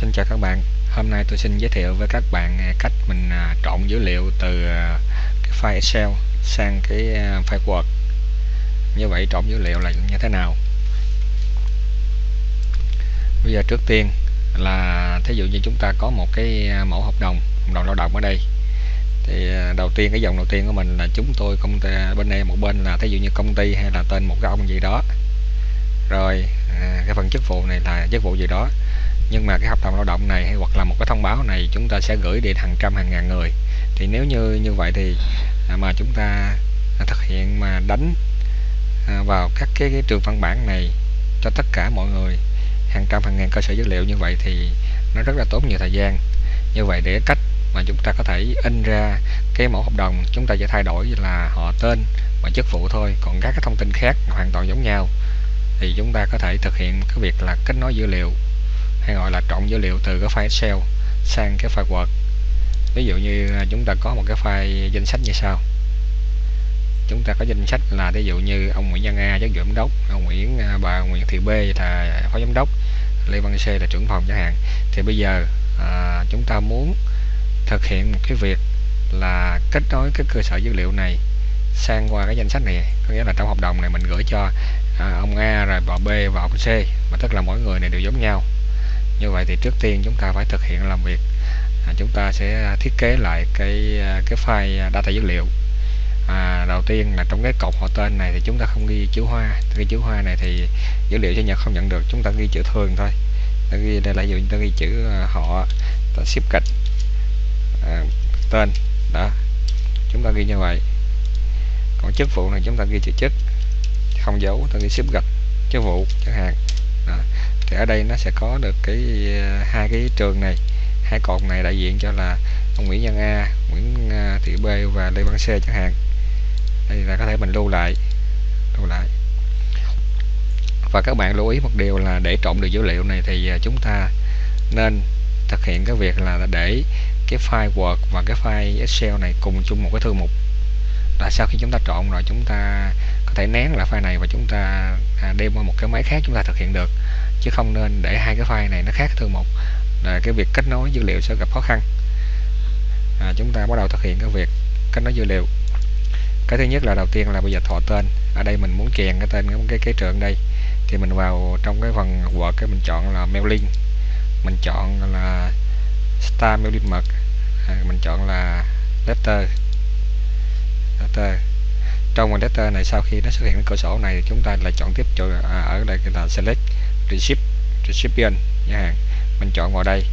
Xin chào các bạn. Hôm nay tôi xin giới thiệu với các bạn à, cách mình à, trộn dữ liệu từ à, cái file Excel sang cái file Word. Như vậy trộn dữ liệu là như thế nào? Bây giờ trước tiên là thí dụ như chúng ta có một cái mẫu hợp đồng, hợp đồng lao động ở đây. Thì đầu tiên cái dòng đầu tiên của mình là chúng tôi công ty bên đây một bên là thí dụ như công ty hay là tên một cái ông gì đó. Rồi cái phần chức vụ này là chức vụ gì đó nhưng mà cái hợp đồng lao động này hay hoặc là một cái thông báo này chúng ta sẽ gửi đến hàng trăm hàng ngàn người. Thì nếu như như vậy thì à, mà chúng ta thực hiện mà đánh à, vào các cái, cái trường văn bản này cho tất cả mọi người hàng trăm hàng ngàn cơ sở dữ liệu như vậy thì nó rất là tốn nhiều thời gian. Như vậy để cách mà chúng ta có thể in ra cái mẫu hợp đồng chúng ta sẽ thay đổi là họ tên và chức vụ thôi. Còn các cái thông tin khác hoàn toàn giống nhau. Thì chúng ta có thể thực hiện cái việc là kết nối dữ liệu hay gọi là trộn dữ liệu từ cái file Excel sang cái file Word. Ví dụ như à, chúng ta có một cái file danh sách như sau. Chúng ta có danh sách là ví dụ như ông Nguyễn Văn A giám giám đốc ông Nguyễn à, bà Nguyễn Thị B là phó giám đốc Lê Văn C là trưởng phòng chẳng hạn. Thì bây giờ à, chúng ta muốn thực hiện một cái việc là kết nối cái cơ sở dữ liệu này sang qua cái danh sách này có nghĩa là trong hợp đồng này mình gửi cho à, ông A rồi bà B và ông C mà tức là mỗi người này đều giống nhau như vậy thì trước tiên chúng ta phải thực hiện làm việc. À, chúng ta sẽ à, thiết kế lại cái à, cái file à, data dữ liệu. À, đầu tiên là trong cái cột họ tên này thì chúng ta không ghi chữ hoa. Cái chữ hoa này thì dữ liệu sẽ nhận không nhận được chúng ta ghi chữ thường thôi. Ta ghi đây là dụ ta ghi chữ họ ta ship gạch à, tên đó. Chúng ta ghi như vậy. Còn chức vụ này chúng ta ghi chữ chức. Không dấu ta ghi ship gạch chức vụ chẳng hạn đó thì ở đây nó sẽ có được cái ờ, hai cái trường này hai cột này đại diện cho là ông Nguyễn Văn A, Nguyễn ờ, Thị B và Lê Văn C chẳng hạn. Đây là có thể mình lưu lại lưu lại. Và các bạn lưu ý một điều là để trộn được dữ liệu này thì ờ, chúng ta nên thực hiện cái việc là để cái file Word và cái file Excel này cùng chung một cái thư mục. Là sau khi chúng ta trộn rồi chúng ta có thể nén lại file này và chúng ta à, đem qua một cái máy khác chúng ta thực hiện được chứ không nên để hai cái file này nó khác thư mục là cái việc kết nối dữ liệu sẽ gặp khó khăn. À, chúng ta bắt đầu thực hiện cái việc kết nối dữ liệu. Cái thứ nhất là đầu tiên là bây giờ thọ tên. Ở đây mình muốn chèn cái tên cái cái trường đây. Thì mình vào trong cái phần Word cái mình chọn là mailing mình chọn là star mailing mật. À, mình chọn là letter. Letter. Trong phần letter này sau khi nó xuất hiện cái cửa sổ này thì chúng ta lại chọn tiếp cho à, ở đây là select receipt recipient nhà hàng mình chọn vào đây.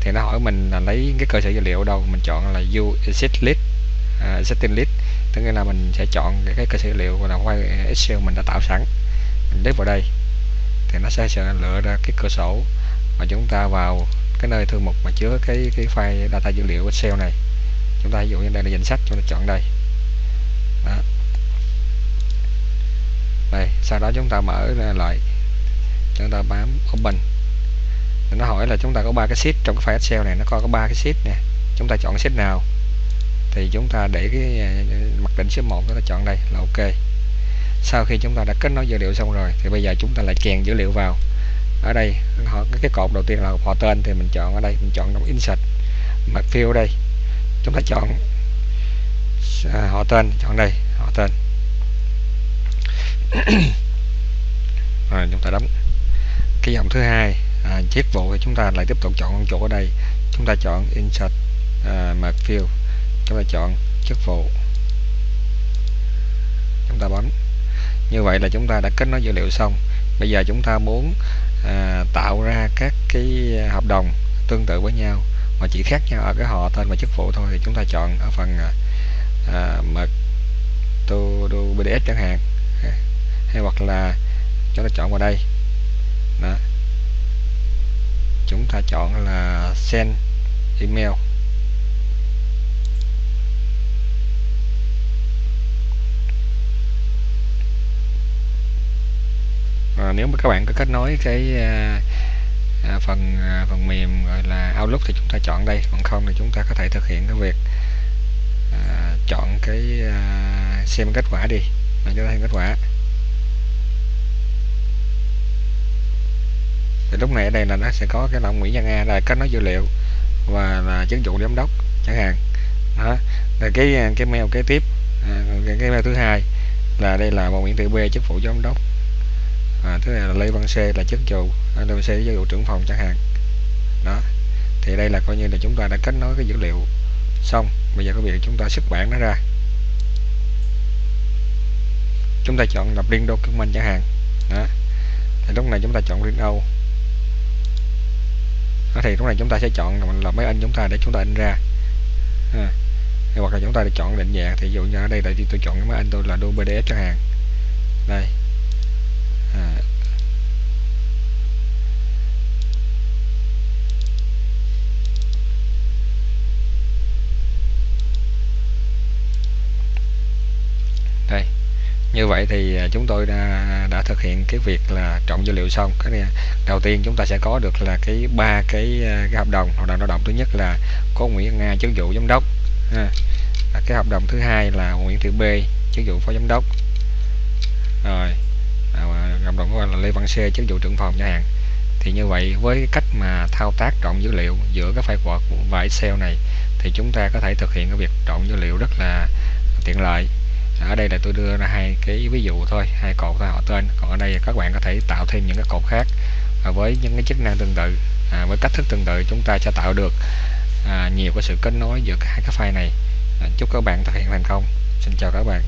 Thì nó hỏi mình là lấy cái cơ sở dữ liệu đâu? Mình chọn là u exit list à, uh, existing list. Tức nghĩa là mình sẽ chọn cái, cái cơ sở dữ liệu là file Excel mình đã tạo sẵn. Mình click vào đây. Thì nó sẽ, sẽ lựa ra cái cửa sổ mà chúng ta vào cái nơi thư mục mà chứa cái cái file data dữ liệu Excel này. Chúng ta ví dụ như đây là danh sách chúng ta chọn đây. Đó. đây sau đó chúng ta mở lại chúng ta bám open. Nó hỏi là chúng ta có ba cái sheet trong cái file Excel này nó có có ba cái sheet nè. Chúng ta chọn cái sheet nào? Thì chúng ta để cái à, mặc định số 1 chúng ta chọn đây là ok. Sau khi chúng ta đã kết nối dữ liệu xong rồi thì bây giờ chúng ta lại chèn dữ liệu vào. Ở đây họ cái cột đầu tiên là họ tên thì mình chọn ở đây mình chọn trong insert. Mặt field đây chúng ta chọn à, họ tên chọn đây họ tên. Rồi chúng ta đóng dòng thứ hai à, chiếc vụ thì chúng ta lại tiếp tục chọn chỗ ở đây. Chúng ta chọn insert à, mật field chúng ta chọn chức vụ. Chúng ta bấm. Như vậy là chúng ta đã kết nối dữ liệu xong. Bây giờ chúng ta muốn à, tạo ra các cái hợp đồng tương tự với nhau mà chỉ khác nhau ở cái họ tên và chức vụ thôi. Thì chúng ta chọn ở phần à, à mật to do pdf chẳng hạn. Hay hoặc là chúng ta chọn vào đây chúng ta chọn là send email. Và nếu mà các bạn có kết nối cái à, à, phần à, phần mềm gọi là Outlook thì chúng ta chọn đây còn không thì chúng ta có thể thực hiện cái việc à, chọn cái à, xem kết quả đi. Và chúng ta xem kết quả. Thì lúc này ở đây là nó sẽ có cái ông Nguyễn Văn A là kết nối dữ liệu và là chức vụ giám đốc chẳng hạn. Đó. Rồi cái cái mail kế tiếp à, cái, cái mail thứ hai là đây là một Nguyễn Thị B chức vụ giám đốc. À, thứ này là Lê Văn C là chức vụ à, Lê Văn C chức vụ trưởng phòng chẳng hạn. Đó. Thì đây là coi như là chúng ta đã kết nối cái dữ liệu xong. Bây giờ có việc chúng ta xuất bản nó ra. Chúng ta chọn lập liên document chẳng hạn. Đó. Thì lúc này chúng ta chọn liên out thì lúc này chúng ta sẽ chọn là máy in chúng ta để chúng ta in ra. À, hoặc là chúng ta chọn định dạng thì ví dụ như ở đây tại vì tôi chọn cái máy in tôi là đô pdf chẳng hạn. Đây. Như vậy thì à, chúng tôi đã, đã thực hiện cái việc là chọn dữ liệu xong. Cái này đầu tiên chúng ta sẽ có được là cái ba cái, à, cái hợp đồng. Hợp đồng lao động thứ nhất là có Nguyễn Nga chức vụ giám đốc ha. cái hợp đồng thứ hai là Nguyễn Thị B chức vụ phó giám đốc. Rồi à, hợp đồng của là Lê Văn C chức vụ trưởng phòng nhà hàng thì như vậy với cách mà thao tác trộn dữ liệu giữa cái file Word và Excel này thì chúng ta có thể thực hiện cái việc trộn dữ liệu rất là tiện lợi ở đây là tôi đưa ra hai cái ví dụ thôi hai cột thôi họ tên. Còn ở đây các bạn có thể tạo thêm những cái cột khác. Và với những cái chức năng tương tự à, với cách thức tương tự chúng ta sẽ tạo được à, nhiều cái sự kết nối giữa hai cái file này. À, chúc các bạn thực hiện thành công. Xin chào các bạn.